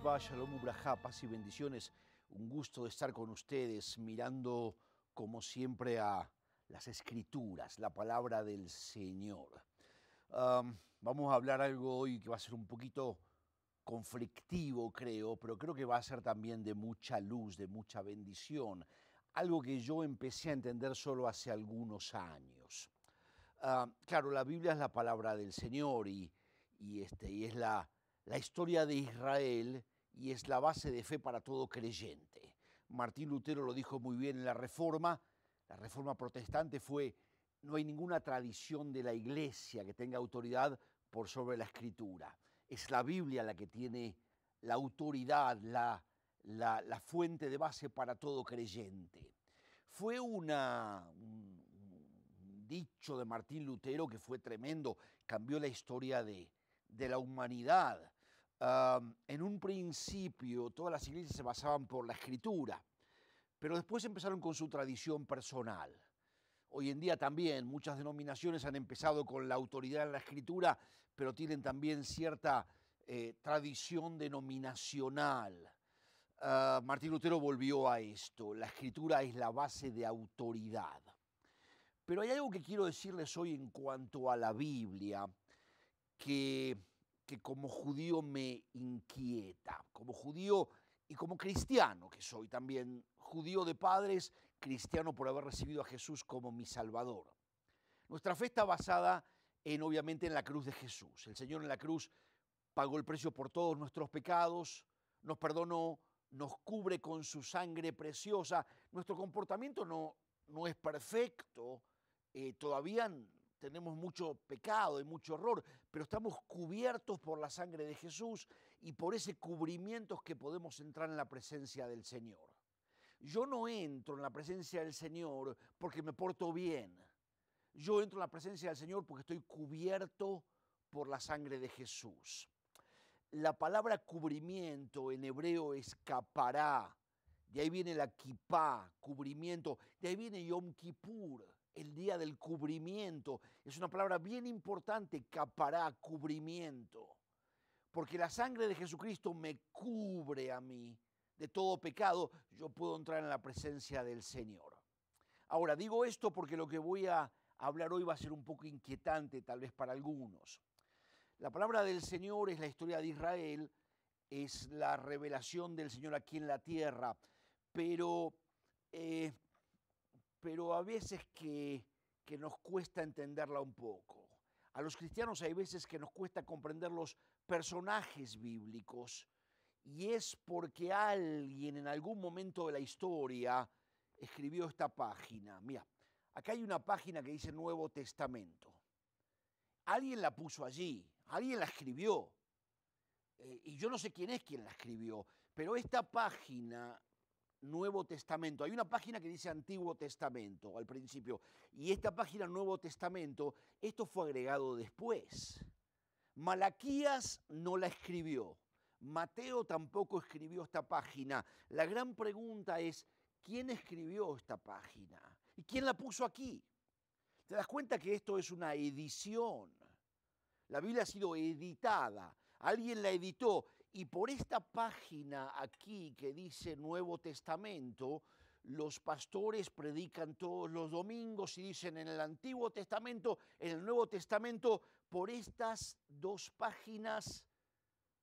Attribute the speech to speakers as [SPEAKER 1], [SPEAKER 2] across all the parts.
[SPEAKER 1] va? Shalom Ubrajá, paz y bendiciones. Un gusto de estar con ustedes mirando como siempre a las escrituras, la palabra del Señor. Um, vamos a hablar algo hoy que va a ser un poquito conflictivo, creo, pero creo que va a ser también de mucha luz, de mucha bendición. Algo que yo empecé a entender solo hace algunos años. Uh, claro, la Biblia es la palabra del Señor y, y, este, y es la, la historia de Israel y es la base de fe para todo creyente. Martín Lutero lo dijo muy bien en la Reforma. La Reforma protestante fue, no hay ninguna tradición de la Iglesia que tenga autoridad por sobre la Escritura. Es la Biblia la que tiene la autoridad, la, fuente de base para todo creyente. Fue una, un, dicho de Martín Lutero que fue tremendo, cambió la historia de la humanidad. En un principio todas las iglesias se basaban por la escritura, pero después empezaron con su tradición personal. Hoy en día también muchas denominaciones han empezado con la autoridad en la escritura, pero tienen también cierta eh, tradición denominacional. Uh, Martín Lutero volvió a esto, la escritura es la base de autoridad. Pero hay algo que quiero decirles hoy en cuanto a la Biblia, que, que como judío me inquieta, como judío y como cristiano que soy también, judío de padres, cristiano por haber recibido a Jesús como mi Salvador. Nuestra fe está basada en obviamente en la cruz de Jesús. El Señor en la cruz pagó el precio por todos nuestros pecados, nos perdonó, nos cubre con su sangre preciosa. Nuestro comportamiento no, no es perfecto, eh, todavía tenemos mucho pecado y mucho error, pero estamos cubiertos por la sangre de Jesús y por ese cubrimiento que podemos entrar en la presencia del Señor. Yo no entro en la presencia del Señor porque me porto bien. Yo entro en la presencia del Señor porque estoy cubierto por la sangre de Jesús. La palabra cubrimiento en hebreo es capará. De ahí viene la kipá, cubrimiento. De ahí viene Yom Kippur el día del cubrimiento. Es una palabra bien importante, capará, cubrimiento. Porque la sangre de Jesucristo me cubre a mí de todo pecado. Yo puedo entrar en la presencia del Señor. Ahora, digo esto porque lo que voy a hablar hoy va a ser un poco inquietante tal vez para algunos. La palabra del Señor es la historia de Israel, es la revelación del Señor aquí en la tierra, pero eh, pero a veces que, que nos cuesta entenderla un poco. A los cristianos hay veces que nos cuesta comprender los personajes bíblicos y es porque alguien en algún momento de la historia escribió esta página. Mira, acá hay una página que dice Nuevo Testamento. Alguien la puso allí, alguien la escribió. Eh, y yo no sé quién es quien la escribió, pero esta página Nuevo Testamento. Hay una página que dice Antiguo Testamento al principio y esta página Nuevo Testamento, esto fue agregado después. Malaquías no la escribió, Mateo tampoco escribió esta página. La gran pregunta es, ¿quién escribió esta página? ¿Y quién la puso aquí? ¿Te das cuenta que esto es una edición? La Biblia ha sido editada, alguien la editó y por esta página aquí que dice Nuevo Testamento, los pastores predican todos los domingos y dicen en el Antiguo Testamento, en el Nuevo Testamento, por estas dos páginas,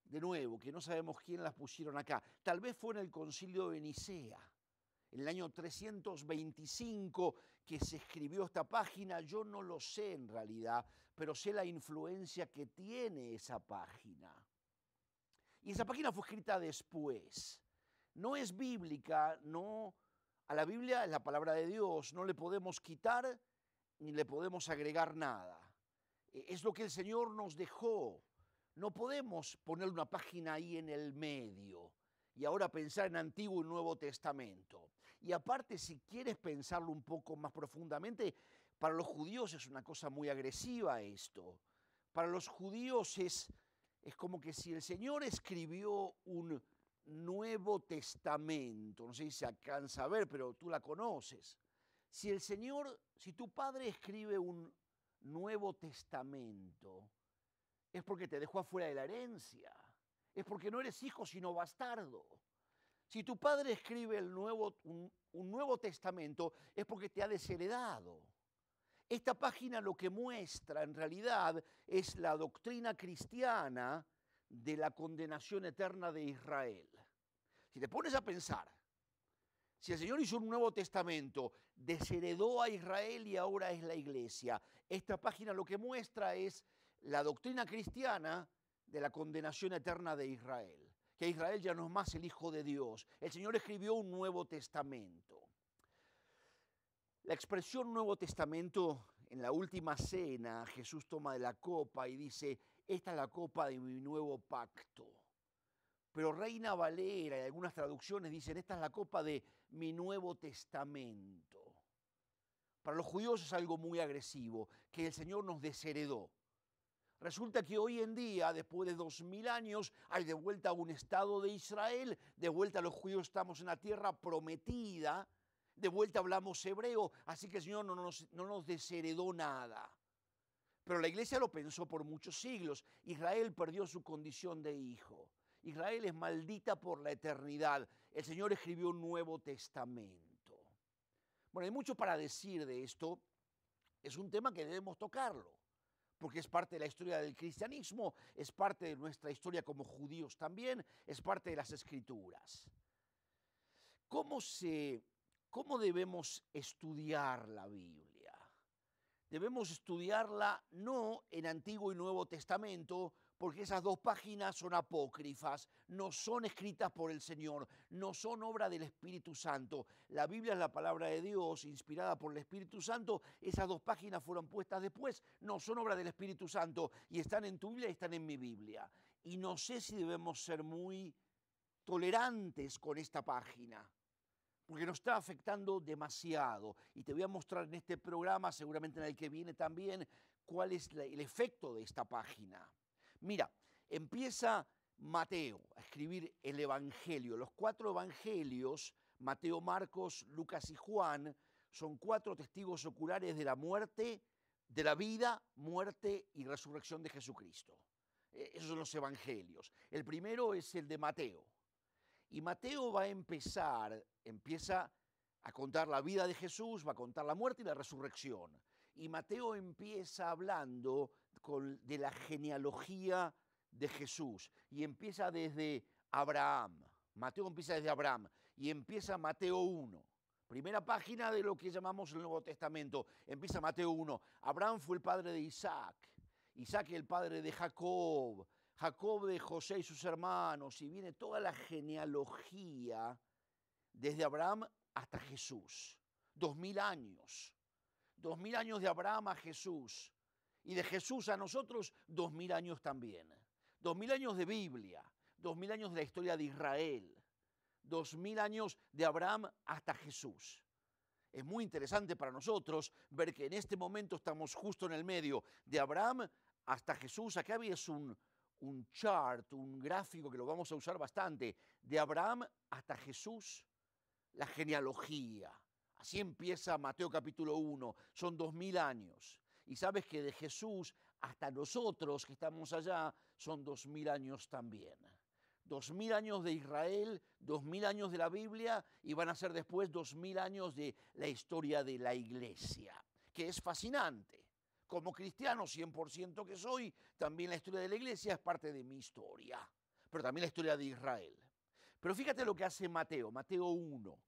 [SPEAKER 1] de nuevo, que no sabemos quién las pusieron acá. Tal vez fue en el concilio de Nicea, en el año 325 que se escribió esta página. Yo no lo sé en realidad, pero sé la influencia que tiene esa página. Y esa página fue escrita después. No es bíblica, no. A la Biblia es la palabra de Dios, no le podemos quitar ni le podemos agregar nada. E, es lo que el Señor nos dejó. No podemos poner una página ahí en el medio y ahora pensar en Antiguo y Nuevo Testamento. Y aparte, si quieres pensarlo un poco más profundamente, para los judíos es una cosa muy agresiva esto. Para los judíos es es como que si el Señor escribió un Nuevo Testamento, no sé si se alcanza a ver, pero tú la conoces. Si el Señor, si tu padre escribe un Nuevo Testamento, es porque te dejó afuera de la herencia. es porque no eres hijo sino bastardo. Si tu padre escribe el nuevo, un, un Nuevo Testamento es porque te ha desheredado. Esta página lo que muestra en realidad es la doctrina cristiana de la condenación eterna de Israel. Si te pones a pensar, si el Señor hizo un Nuevo Testamento, desheredó a Israel y ahora es la iglesia, esta página lo que muestra es la doctrina cristiana de la condenación eterna de Israel, que Israel ya no es más el Hijo de Dios. El Señor escribió un Nuevo Testamento. La expresión Nuevo Testamento en la última cena, Jesús toma de la copa y dice, esta es la copa de mi nuevo pacto. Pero Reina Valera y algunas traducciones dicen, esta es la copa de mi nuevo testamento. Para los judíos es algo muy agresivo, que el Señor nos desheredó. Resulta que hoy en día, después de dos mil años, hay de vuelta un Estado de Israel, de vuelta los judíos estamos en la tierra prometida, de vuelta hablamos hebreo, así que el Señor no nos, no nos desheredó nada. Pero la iglesia lo pensó por muchos siglos. Israel perdió su condición de hijo. Israel es maldita por la eternidad. El Señor escribió un Nuevo Testamento. Bueno, hay mucho para decir de esto. Es un tema que debemos tocarlo, porque es parte de la historia del cristianismo, es parte de nuestra historia como judíos también, es parte de las escrituras. ¿Cómo se ¿Cómo debemos estudiar la Biblia? Debemos estudiarla no en Antiguo y Nuevo Testamento, porque esas dos páginas son apócrifas, no son escritas por el Señor, no son obra del Espíritu Santo. La Biblia es la palabra de Dios, inspirada por el Espíritu Santo. Esas dos páginas fueron puestas después, no son obra del Espíritu Santo y están en tu Biblia y están en mi Biblia. Y no sé si debemos ser muy tolerantes con esta página porque nos está afectando demasiado. Y te voy a mostrar en este programa, seguramente en el que viene también, cuál es el efecto de esta página. Mira, empieza Mateo a escribir el Evangelio. Los cuatro Evangelios, Mateo, Marcos, Lucas y Juan, son cuatro testigos oculares de la muerte, de la vida, muerte y resurrección de Jesucristo. E, esos son los Evangelios. El primero es el de Mateo. Y Mateo va a empezar, empieza a contar la vida de Jesús, va a contar la muerte y la resurrección. Y Mateo empieza hablando de la genealogía de Jesús y empieza desde Abraham. Mateo empieza desde Abraham y empieza Mateo 1. Primera página de lo que llamamos el Nuevo Testamento. Empieza Mateo 1. Abraham fue el padre de Isaac. Isaac el padre de Jacob. Jacob de José y sus hermanos, y viene toda la genealogía desde Abraham hasta Jesús. Dos mil años. Dos mil años de Abraham a Jesús. Y de Jesús a nosotros, dos mil años también. Dos mil años de Biblia. Dos mil años de la historia de Israel. Dos mil años de Abraham hasta Jesús. Es muy interesante para nosotros ver que en este momento estamos justo en el medio de Abraham hasta Jesús. Acá había un, un chart, un gráfico que lo vamos a usar bastante, de Abraham hasta Jesús, la genealogía. Así empieza Mateo capítulo 1, son dos mil años. Y sabes que de Jesús hasta nosotros que estamos allá son dos mil años también. Dos mil años de Israel, dos mil años de la Biblia y van a ser después dos mil años de la historia de la iglesia, que es fascinante como cristiano 100% que soy, también la historia de la iglesia es parte de mi historia, pero también la historia de Israel. Pero fíjate lo que hace Mateo, Mateo 1.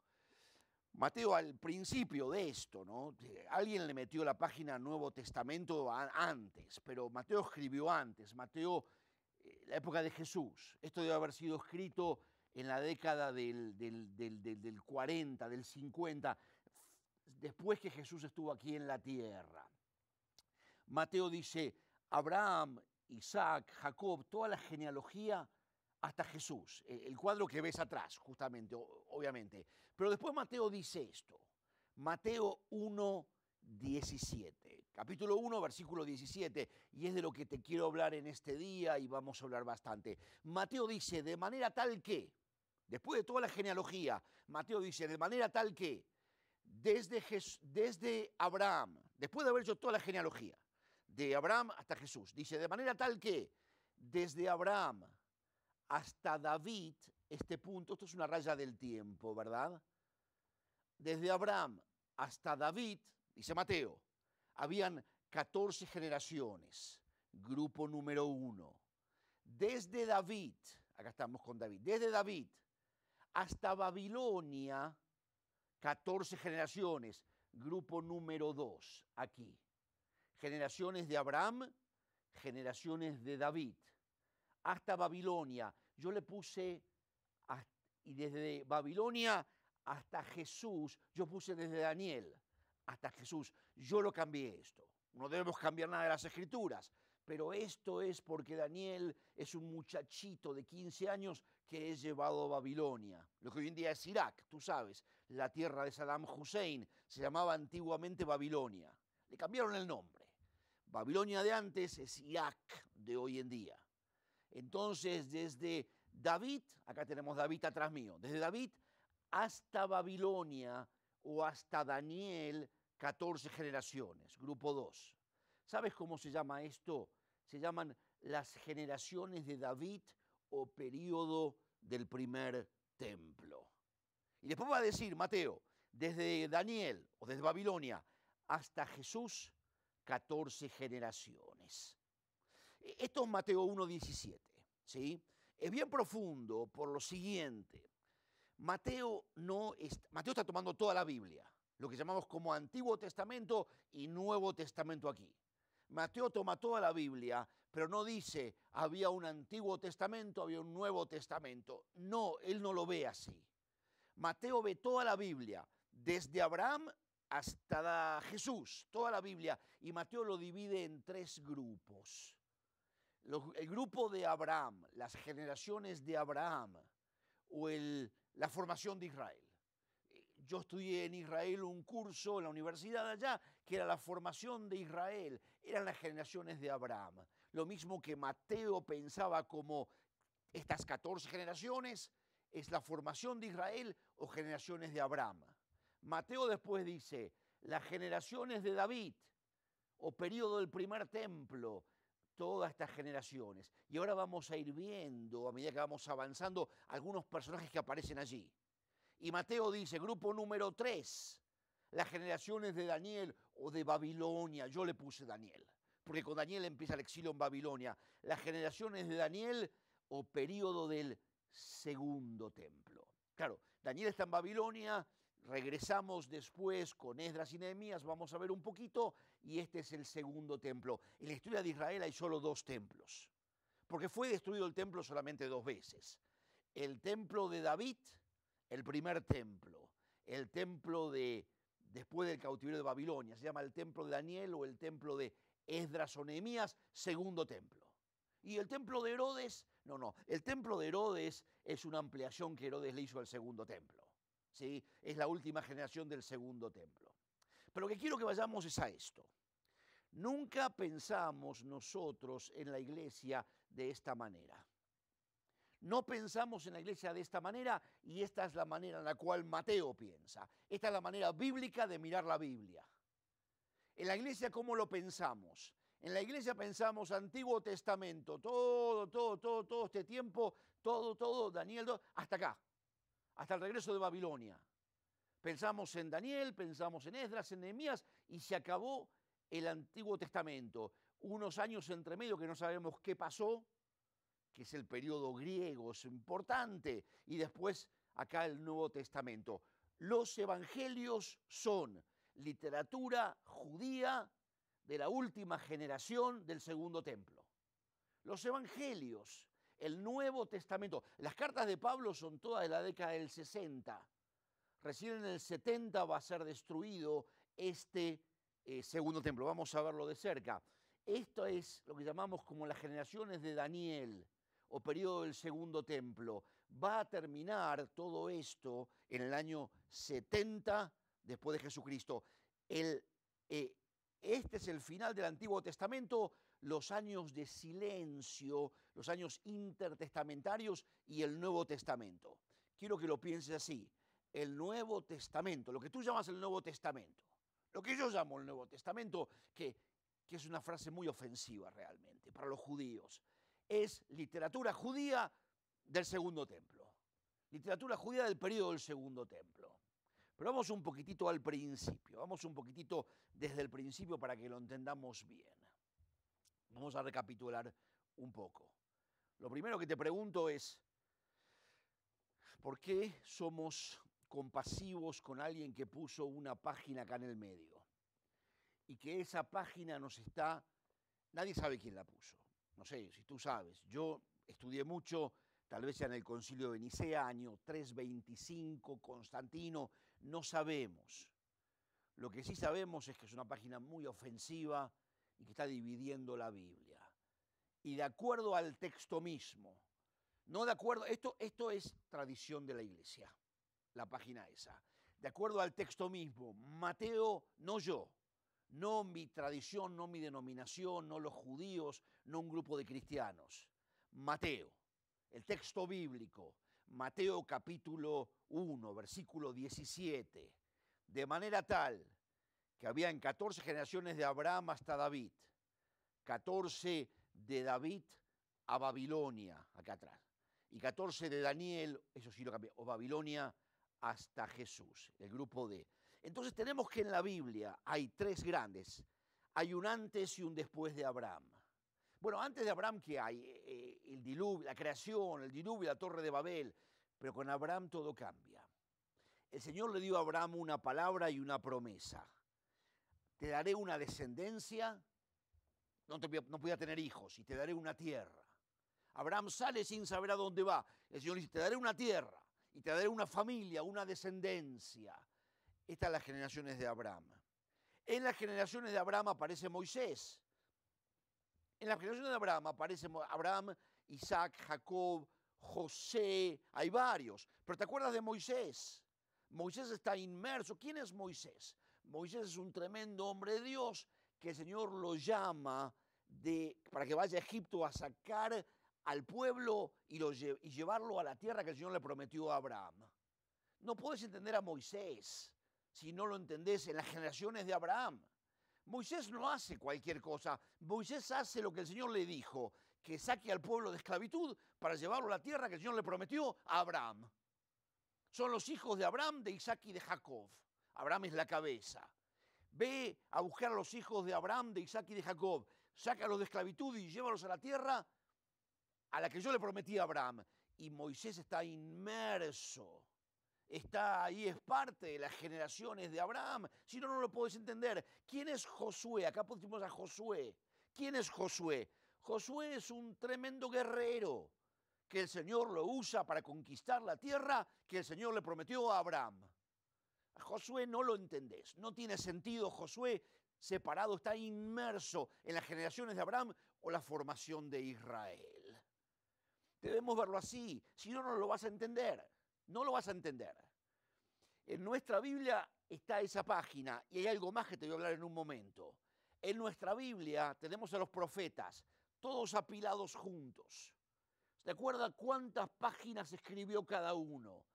[SPEAKER 1] Mateo al principio de esto, ¿no? Alguien le metió la página Nuevo Testamento antes, pero Mateo escribió antes, Mateo, eh, la época de Jesús. Esto debe haber sido escrito en la década del, del, del, del 40, del 50, después que Jesús estuvo aquí en la tierra. Mateo dice Abraham, Isaac, Jacob, toda la genealogía hasta Jesús, e, el cuadro que ves atrás, justamente, obviamente. Pero después Mateo dice esto, Mateo 1, 17, capítulo 1, versículo 17, y es de lo que te quiero hablar en este día y vamos a hablar bastante. Mateo dice, de manera tal que, después de toda la genealogía, Mateo dice, de manera tal que, desde, desde Abraham, después de haber hecho toda la genealogía, de Abraham hasta Jesús. Dice, de manera tal que desde Abraham hasta David, este punto, esto es una raya del tiempo, ¿verdad? Desde Abraham hasta David, dice Mateo, habían 14 generaciones, grupo número uno. Desde David, acá estamos con David, desde David hasta Babilonia, 14 generaciones, grupo número dos, aquí. Generaciones de Abraham, generaciones de David, hasta Babilonia. Yo le puse, y desde Babilonia hasta Jesús, yo puse desde Daniel hasta Jesús. Yo lo cambié esto. No debemos cambiar nada de las escrituras, pero esto es porque Daniel es un muchachito de 15 años que es llevado a Babilonia, lo que hoy en día es Irak, tú sabes, la tierra de Saddam Hussein, se llamaba antiguamente Babilonia. Le cambiaron el nombre. Babilonia de antes es Irak de hoy en día. Entonces, desde David, acá tenemos David atrás mío, desde David hasta Babilonia o hasta Daniel, 14 generaciones, grupo 2. ¿Sabes cómo se llama esto? Se llaman las generaciones de David o periodo del primer templo. Y después va a decir Mateo, desde Daniel o desde Babilonia hasta Jesús, 14 generaciones. E, esto es Mateo 1.17, ¿sí? Es bien profundo por lo siguiente. Mateo, no Mateo está tomando toda la Biblia, lo que llamamos como Antiguo Testamento y Nuevo Testamento aquí. Mateo toma toda la Biblia, pero no dice había un Antiguo Testamento, había un Nuevo Testamento. No, él no lo ve así. Mateo ve toda la Biblia, desde Abraham hasta Jesús, toda la Biblia, y Mateo lo divide en tres grupos. el grupo de Abraham, las generaciones de Abraham, o la formación de Israel. Yo estudié en Israel un curso en la universidad allá que era la formación de Israel, eran las generaciones de Abraham. Lo mismo que Mateo pensaba como estas 14 generaciones es la formación de Israel o generaciones de Abraham. Mateo después dice, las generaciones de David o periodo del primer templo, todas estas generaciones. Y ahora vamos a ir viendo, a medida que vamos avanzando, algunos personajes que aparecen allí. Y Mateo dice, grupo número 3, las generaciones de Daniel o de Babilonia. Yo le puse Daniel, porque con Daniel empieza el exilio en Babilonia. Las generaciones de Daniel o periodo del segundo templo. Claro, Daniel está en Babilonia, Regresamos después con Esdras y Nehemías, vamos a ver un poquito, y este es el segundo templo. En la historia de Israel hay solo dos templos, porque fue destruido el templo solamente dos veces. El templo de David, el primer templo, el templo de después del cautiverio de Babilonia, se llama el templo de Daniel o el templo de Esdras o Nehemías, segundo templo. Y el templo de Herodes, no, no, el templo de Herodes es una ampliación que Herodes le hizo al segundo templo. ¿Sí? es la última generación del segundo templo. Pero lo que quiero que vayamos es a esto. Nunca pensamos nosotros en la iglesia de esta manera. No pensamos en la iglesia de esta manera y esta es la manera en la cual Mateo piensa. Esta es la manera bíblica de mirar la Biblia. En la iglesia, ¿cómo lo pensamos? En la iglesia pensamos Antiguo Testamento, todo, todo, todo, todo este tiempo, todo, todo, Daniel, hasta acá hasta el regreso de Babilonia. Pensamos en Daniel, pensamos en Esdras, en Nehemías y se acabó el Antiguo Testamento. Unos años entre medio que no sabemos qué pasó, que es el periodo griego, es importante, y después acá el Nuevo Testamento. Los evangelios son literatura judía de la última generación del segundo templo. Los evangelios el Nuevo Testamento. Las cartas de Pablo son todas de la década del 60. Recién en el 70 va a ser destruido este eh, segundo templo. Vamos a verlo de cerca. Esto es lo que llamamos como las generaciones de Daniel o periodo del segundo templo. Va a terminar todo esto en el año 70 después de Jesucristo. El, eh, este es el final del Antiguo Testamento los años de silencio, los años intertestamentarios y el Nuevo Testamento. Quiero que lo pienses así. El Nuevo Testamento, lo que tú llamas el Nuevo Testamento, lo que yo llamo el Nuevo Testamento, que, que es una frase muy ofensiva realmente para los judíos, es literatura judía del Segundo Templo. Literatura judía del periodo del Segundo Templo. Pero vamos un poquitito al principio, vamos un poquitito desde el principio para que lo entendamos bien. Vamos a recapitular un poco. Lo primero que te pregunto es, ¿por qué somos compasivos con alguien que puso una página acá en el medio? Y que esa página nos está, nadie sabe quién la puso. No sé, si tú sabes, yo estudié mucho, tal vez sea en el concilio de Nicea, año 325, Constantino, no sabemos. Lo que sí sabemos es que es una página muy ofensiva y que está dividiendo la Biblia. Y de acuerdo al texto mismo, no de acuerdo, esto, esto es tradición de la iglesia, la página esa. De acuerdo al texto mismo, Mateo, no yo, no mi tradición, no mi denominación, no los judíos, no un grupo de cristianos. Mateo, el texto bíblico, Mateo capítulo 1, versículo 17, de manera tal que habían 14 generaciones de Abraham hasta David, 14 de David a Babilonia, acá atrás, y 14 de Daniel, eso sí lo cambié, o Babilonia hasta Jesús, el grupo D. Entonces tenemos que en la Biblia hay tres grandes, hay un antes y un después de Abraham. Bueno, antes de Abraham, ¿qué hay? Eh, eh, el diluvio, la creación, el diluvio, la torre de Babel. Pero con Abraham todo cambia. El Señor le dio a Abraham una palabra y una promesa. Te daré una descendencia, no, no podía tener hijos, y te daré una tierra. Abraham sale sin saber a dónde va. El Señor dice, te daré una tierra y te daré una familia, una descendencia. Estas son las generaciones de Abraham. En las generaciones de Abraham aparece Moisés. En la generación de Abraham aparecen Abraham, Isaac, Jacob, José, hay varios. Pero ¿te acuerdas de Moisés? Moisés está inmerso. ¿Quién es Moisés? Moisés es un tremendo hombre de Dios que el Señor lo llama para que vaya a Egipto a sacar al pueblo y, lo, y llevarlo a la tierra que el Señor le prometió a Abraham. No puedes entender a Moisés si no lo entendés en las generaciones de Abraham. Moisés no hace cualquier cosa. Moisés hace lo que el Señor le dijo, que saque al pueblo de esclavitud para llevarlo a la tierra que el Señor le prometió a Abraham. Son los hijos de Abraham, de Isaac y de Jacob. Abraham es la cabeza. Ve a buscar a los hijos de Abraham, de Isaac y de Jacob. Sácalos de esclavitud y llévalos a la tierra a la que yo le prometí a Abraham. Y Moisés está inmerso está ahí, es parte de las generaciones de Abraham. Si no, no lo puedes entender. ¿Quién es Josué? Acá pusimos a Josué. ¿Quién es Josué? Josué es un tremendo guerrero que el Señor lo usa para conquistar la tierra que el Señor le prometió a Abraham. Josué no lo entendés, no tiene sentido Josué separado, está inmerso en las generaciones de Abraham o la formación de Israel. Debemos verlo así, si no, no lo vas a entender. No lo vas a entender. En nuestra Biblia está esa página y hay algo más que te voy a hablar en un momento. En nuestra Biblia tenemos a los profetas, todos apilados juntos. ¿Se acuerda cuántas páginas escribió cada uno?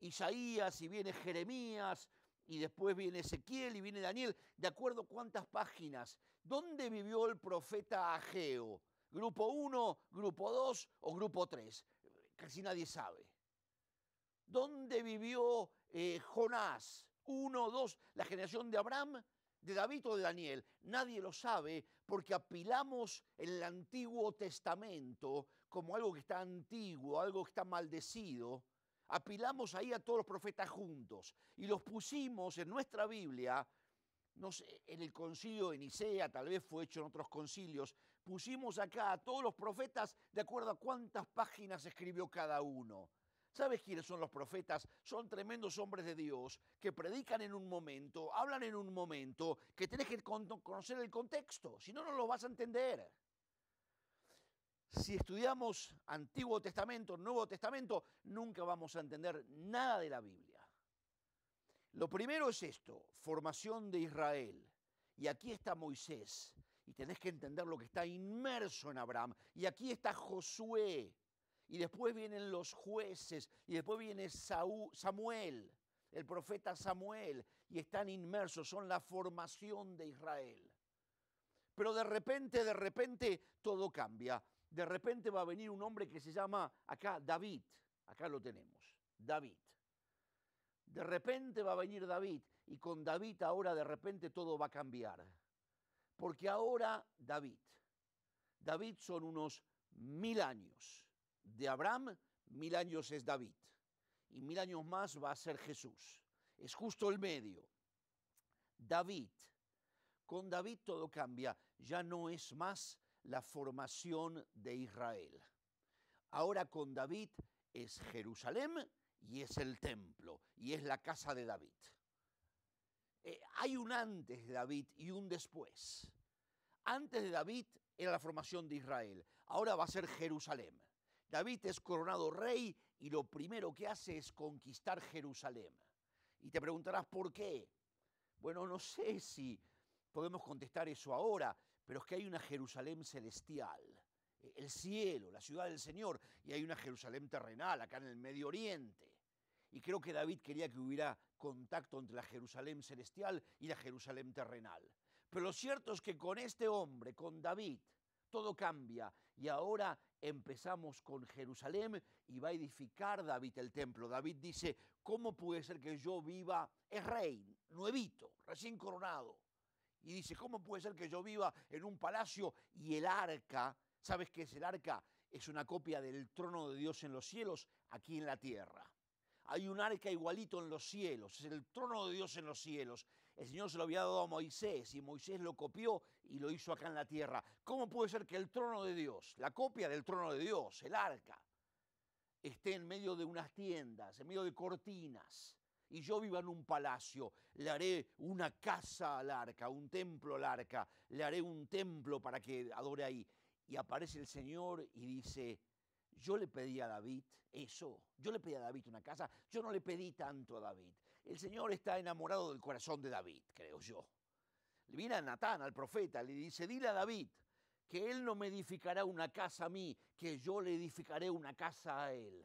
[SPEAKER 1] Isaías y viene Jeremías y después viene Ezequiel y viene Daniel. ¿De acuerdo cuántas páginas? ¿Dónde vivió el profeta Ageo? ¿Grupo 1, grupo 2 o grupo 3? Casi nadie sabe. ¿Dónde vivió eh, Jonás? Uno, dos, la generación de Abraham, de David o de Daniel. Nadie lo sabe porque apilamos el Antiguo Testamento como algo que está antiguo, algo que está maldecido. Apilamos ahí a todos los profetas juntos y los pusimos en nuestra Biblia no sé, en el concilio de Nicea, tal vez fue hecho en otros concilios, pusimos acá a todos los profetas de acuerdo a cuántas páginas escribió cada uno. ¿Sabes quiénes son los profetas? Son tremendos hombres de Dios que predican en un momento, hablan en un momento, que tenés que conocer el contexto, si no, no lo vas a entender. Si estudiamos Antiguo Testamento, Nuevo Testamento, nunca vamos a entender nada de la Biblia. Lo primero es esto, formación de Israel. Y aquí está Moisés. Y tenés que entender lo que está inmerso en Abraham. Y aquí está Josué y después vienen los jueces, y después viene Samuel, el profeta Samuel, y están inmersos, son la formación de Israel. Pero de repente, de repente, todo cambia. De repente va a venir un hombre que se llama acá David, acá lo tenemos, David. De repente va a venir David y con David ahora de repente todo va a cambiar. Porque ahora David, David son unos mil años. De Abraham, mil años es David. Y mil años más va a ser Jesús. Es justo el medio. David, con David todo cambia. Ya no es más la formación de Israel. Ahora con David es Jerusalén y es el templo y es la casa de David. Eh, hay un antes de David y un después. Antes de David era la formación de Israel, ahora va a ser Jerusalén. David es coronado rey y lo primero que hace es conquistar Jerusalén. Y te preguntarás por qué. Bueno, no sé si podemos contestar eso ahora, pero es que hay una Jerusalén celestial, el cielo, la ciudad del Señor, y hay una Jerusalén terrenal acá en el Medio Oriente. Y creo que David quería que hubiera contacto entre la Jerusalén celestial y la Jerusalén terrenal. Pero lo cierto es que con este hombre, con David, todo cambia y ahora empezamos con Jerusalén y va a edificar David el templo. David dice, ¿cómo puede ser que yo viva? Es rey, nuevito, recién coronado. Y dice, ¿cómo puede ser que yo viva en un palacio y el arca, ¿sabes qué es el arca? Es una copia del trono de Dios en los cielos, aquí en la tierra hay un arca igualito en los cielos, es el trono de Dios en los cielos. El Señor se lo había dado a Moisés y Moisés lo copió y lo hizo acá en la tierra. ¿Cómo puede ser que el trono de Dios, la copia del trono de Dios, el arca, esté en medio de unas tiendas, en medio de cortinas? Y yo viva en un palacio, le haré una casa al arca, un templo al arca, le haré un templo para que adore ahí. Y aparece el Señor y dice, yo le pedí a David eso, yo le pedí a David una casa, yo no le pedí tanto a David. El Señor está enamorado del corazón de David, creo yo. Le viene a Natán, al profeta, le dice, dile a David que él no me edificará una casa a mí, que yo le edificaré una casa a él.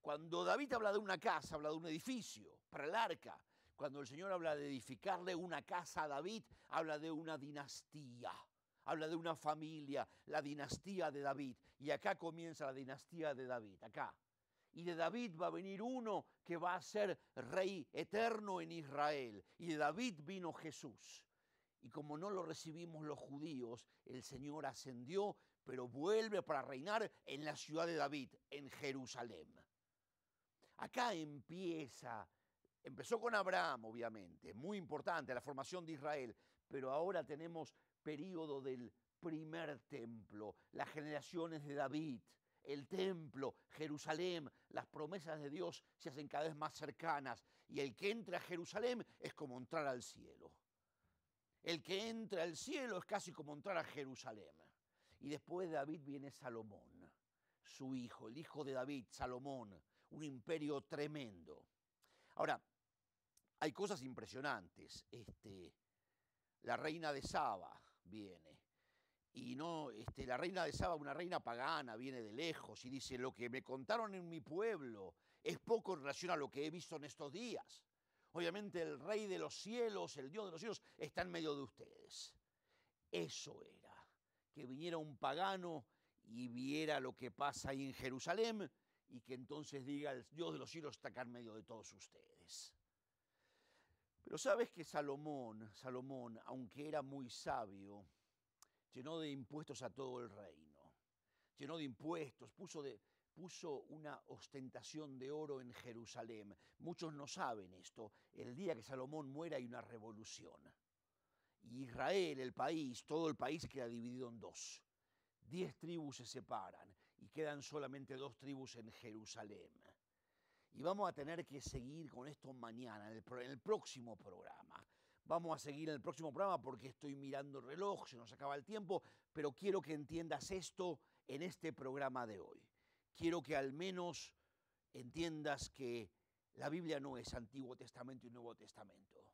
[SPEAKER 1] Cuando David habla de una casa, habla de un edificio para el arca. Cuando el Señor habla de edificarle una casa a David, habla de una dinastía habla de una familia, la dinastía de David. Y acá comienza la dinastía de David, acá. Y de David va a venir uno que va a ser rey eterno en Israel. Y de David vino Jesús. Y como no lo recibimos los judíos, el Señor ascendió, pero vuelve para reinar en la ciudad de David, en Jerusalén. Acá empieza, empezó con Abraham, obviamente, muy importante, la formación de Israel, pero ahora tenemos periodo del primer templo, las generaciones de David, el templo, Jerusalén, las promesas de Dios se hacen cada vez más cercanas y el que entra a Jerusalén es como entrar al cielo. El que entra al cielo es casi como entrar a Jerusalén. Y después de David viene Salomón, su hijo, el hijo de David, Salomón, un imperio tremendo. Ahora, hay cosas impresionantes. Este, la reina de Saba, viene. Y no, este, la reina de Saba, una reina pagana, viene de lejos y dice, lo que me contaron en mi pueblo es poco en relación a lo que he visto en estos días. Obviamente el rey de los cielos, el Dios de los cielos, está en medio de ustedes. Eso era, que viniera un pagano y viera lo que pasa ahí en Jerusalén y que entonces diga, el Dios de los cielos está acá en medio de todos ustedes. Pero sabes que Salomón, Salomón, aunque era muy sabio, llenó de impuestos a todo el reino. Llenó de impuestos, puso, de, puso una ostentación de oro en Jerusalén. Muchos no saben esto. El día que Salomón muera hay una revolución. Y Israel, el país, todo el país queda dividido en dos. Diez tribus se separan y quedan solamente dos tribus en Jerusalén. Y vamos a tener que seguir con esto mañana, en el, próximo programa. Vamos a seguir en el próximo programa porque estoy mirando el reloj, se nos acaba el tiempo, pero quiero que entiendas esto en este programa de hoy. Quiero que al menos entiendas que la Biblia no es Antiguo Testamento y Nuevo Testamento.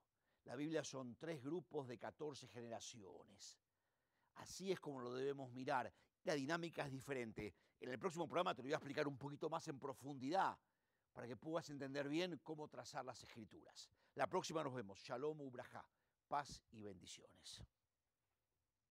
[SPEAKER 1] La Biblia son tres grupos de 14 generaciones. Así es como lo debemos mirar. La dinámica es diferente. En el próximo programa te lo voy a explicar un poquito más en profundidad para que puedas entender bien cómo trazar las escrituras. La próxima nos vemos. Shalom Ubraja. Paz y bendiciones.